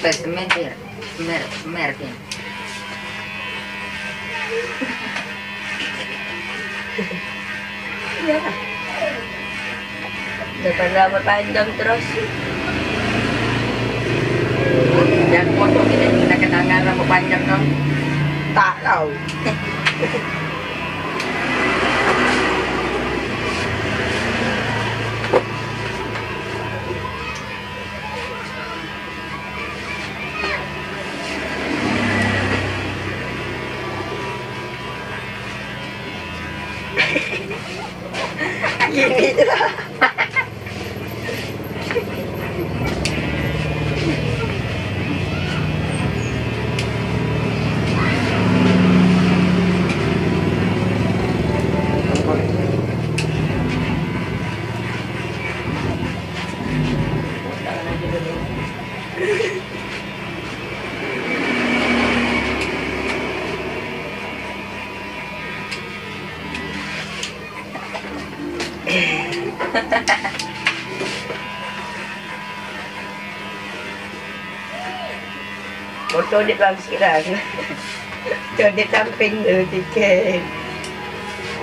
Pues mentir, mer, merkin. Depan rambut panjang terus. Dan foto kita kita kenangan rambut panjang dong. Tak tahu. Yeah. Foto dia dalam sekarang. Jadi dia samping tu tiket.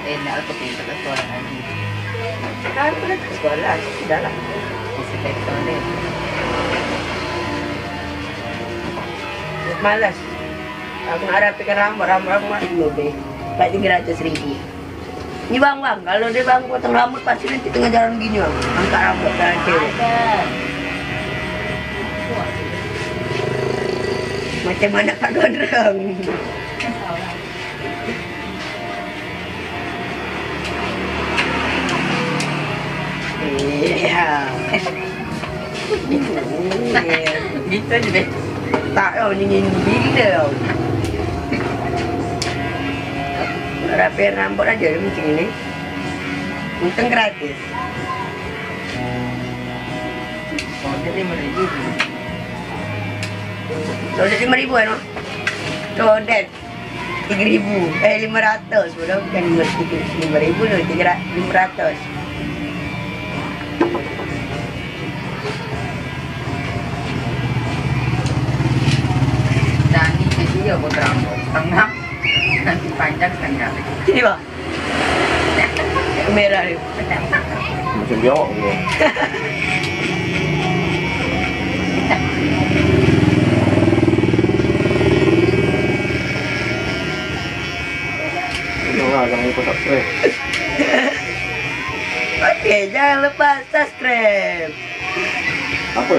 Eh, nak aku pinta ke sekolah lagi. Kan aku dah ke sekolah, sudah lah. Isi betul deh. Malas. Aku nak rapikan rambut, rambut aku masih lebih. Baik tiga ratus ribu. Ni bang bang, kalau dia bang potong rambut pasti nanti tengah jalan gini bang. Angkat rambut jalan cewek. Macam mana Pak Gondrong? Iya. Gitu aja deh. Tak tahu ni ingin bila. Rapian rambut aja dia macam ni. Untung gratis. Oh, jadi mereka Sodet lima ribu kan? Sodet tiga ribu, eh lima ratus. Sudah bukan lima, lima ribu tu, tiga lima ratus. Dan ini dia buat rambut setengah. Nanti panjang setengah. Sini bang. Merah ni. Macam biawak lah, jangan lupa subscribe. Okey, jangan lupa subscribe. Apa?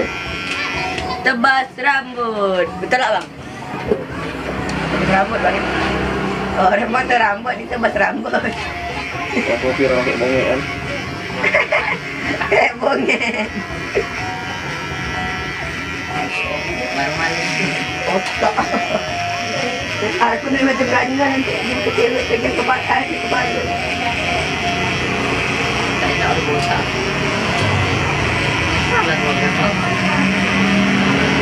Tebas rambut. Betul tak bang? Tebas rambut bang. Oh, orang potong rambut ni tebas rambut. Yang kopi rambut bongek kan? Eh, bongeng. Malu-malu. Otak. Aku ni macam lah nanti dia kecil pegang kebakar kepala. Tak nak ada bosak.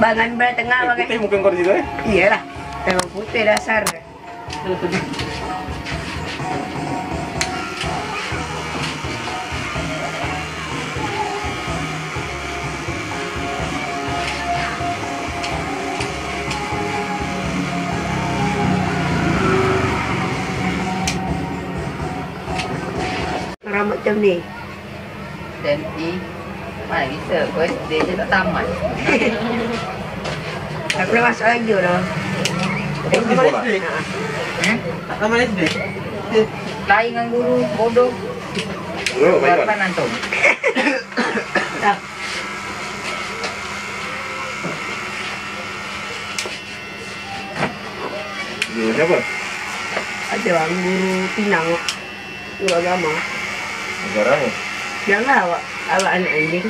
Bangan belah tengah Eh, bang. putih muka kau di situ eh? Iyalah. Memang putih dasar. Rambut macam ni. Dan di mana bisa First day je tak tamat Aku dah masuk lagi dah. Kau di sekolah? hmm? Nama SD. Lain dengan guru bodoh baik Berapa nantum Tak. Guru siapa? Ada bang guru Pinang. Guru agama. Negara ni. Janganlah awak awak anak anjing.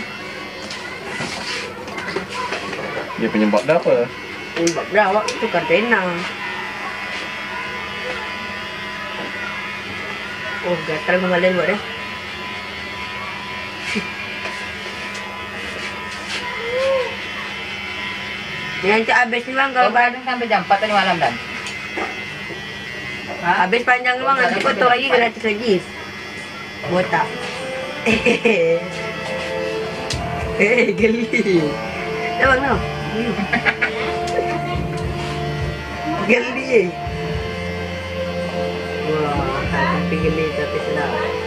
Dia penyebab dah apa? Waktu tu kan tenang. Oh, gatal mengalir buat dah. Yang cak habis ni bang, kalau beradang sampai jam 4 tadi malam dan. Ha? habis panjang ni bang, nanti kotor lagi gratis lagi. Botak. Eh, geli. Dah bang, tau. Gali eh. Wow, pili dati sila.